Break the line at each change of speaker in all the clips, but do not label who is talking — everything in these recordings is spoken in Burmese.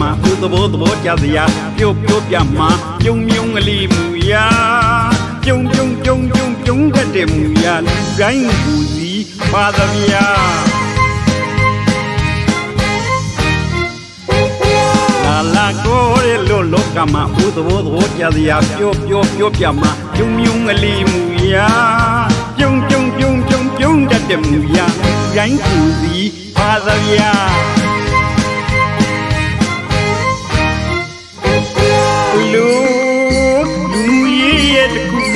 မှာသူသဘောသဘောကြစရာပြုတ်ပြုတ်ပြမှာပြုံမြုံကလေးမူရာပြုံပြုံပြုံပြုံပြုံကတဲ့မူရာလူတိုင်းကူစီပါသဗျာလာလာကိုရလို့လောကမှာဘုသဘောသဘောကြစရာပြောပြောပြောပြမှာပြုံမြုံကလေးမူရာပြုံပြုံပြုံပြုံပြုံတတ်တဲ့မူရာလူတိုင်းကူစီပါသဗျာလူ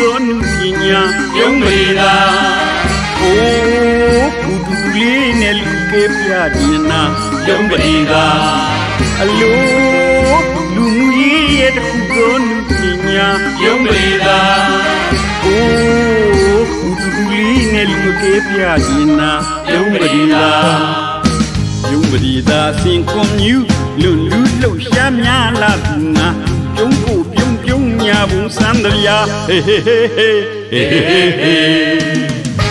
တခုသောနုပညာပြုံးမေတာအိုးဘူဒူလေးနဲ့လူကေပြဒီနာပြုံးပရိသာအလိုလူကြီးရဲ့တခုသောနုပညာပြုံးမေတာအိုးဘူဒူလေးနဲ့လူကေပြဒီနာပြုံးပရိသာယုံပရိသာစင်ကွန်မြူလူလူလှုပ်ရှားများလာသူငါပြုံးကိုပြုံးပြုံး ညာဘူးစမ်းတရာဟေဟေဟေဟေဟေဟေဟေ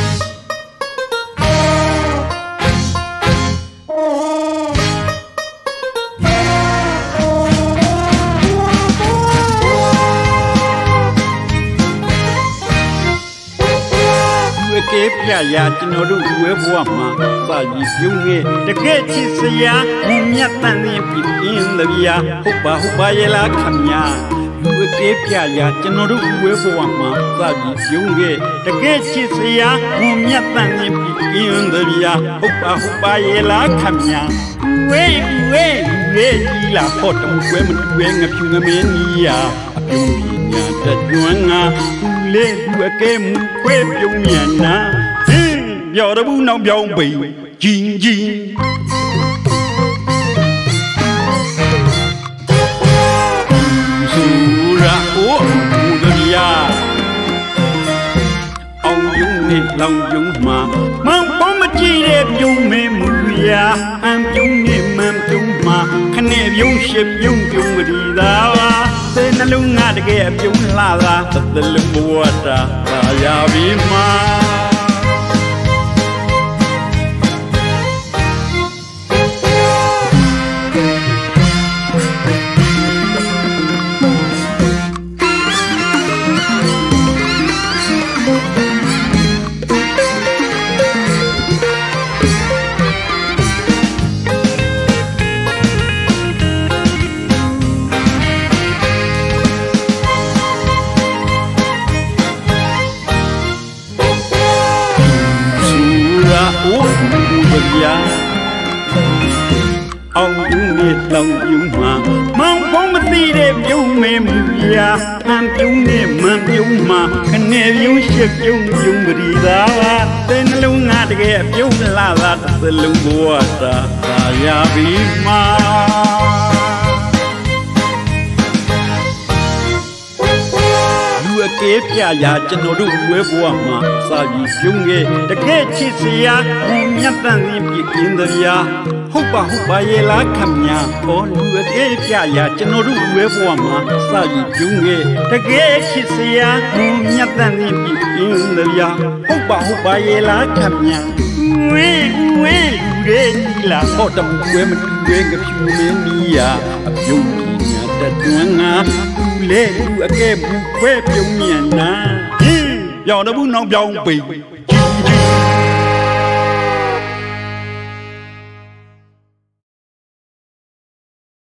ဝေကေပြရာကျွန်တော်တို့ဝဲဘဝမှာစာကြီးပြုံးခဲ့တကယ်ချစ်စရာမြတ်မြတ်တန်နေပြီအင်းတဗျာဟုတ်ပါဟုတ်ပါရဲ့လားခမညာ ဝေကေပြရာကျွန်တော်တို့ဝဲဘဝမှာစာကြီးပြုံးခဲ့တကယ်ချစ်စရာမြတ်မြတ်တန်နေပြီအင်းတဗျာဟုတ်ပါဟုတ်ပါရဲ့လားခမညာဝေဝေဝေကြီးလာဖို့တမှုွဲမတူဲငါဖြူငမင်းကြီးရာအပြုံးကြီးညာတကျွမ်းငါလေသူအကဲမူခွဲပြုံးမြန်နာဟင်းပြော်တဘူးနောက်ပြောင်းပိဂျင်းဂျင်း လောင်ယုံမှာမောင်ပေါ်မကြည့်တဲ့ပြုံးမဲမူရာအံပြုံးနေမှန်ပြုံးမှာခနဲ့ပြုံးရှစ်ပြုံးပြုံးမဒီသာပါသေနှလုံးငါတကယ်ပြုံးလှတာသလုံးဘဝတာသာရပြီမှာ အိုဘူဗျာအောင်ယူနေလောင်ယူမှာမောင်ဖုံးမသိတဲ့ပြုံးမဲမူရာအံပြုံးနေမှန်ပြုံးမှာခနဲ့ပြုံးရှစ်ပြုံးပြုံးပရိသာတဲ့နှလုံးငါတကယ်ပြုံးလာတာသလုံးဘဝတာသာရပြီမှာ အကဲပြရာကျွန်တော်တို့ဝဲဘဝမှာစာပြီးပြုံးခဲ့တကယ်ချစ်စရာဘူမြတ်တန်ရင်ပြင်းတရာဟုတ်ပါဟုတ်ပါရဲ့လားခမညာဟောလူအကဲပြရာကျွန်တော်တို့ဝဲဘဝမှာစာပြီးပြုံးခဲ့တကယ်ချစ်စရာဘူမြတ်တန်ရင်ပြင်းတရာဟုတ်ပါဟုတ်ပါရဲ့လားခမညာဝေးဝေးလူတွေကြီးလာဟောတမှုဝဲမတူဝဲကဖြူမင်းနီးယာအပြုံးကြီးညာတတွန်းငါသူ လေလူအကဲဘူးခွဲပြုံးမြန်နာဟင်းပြောင်းတဘူးနောက်ပြောင်းပိတ်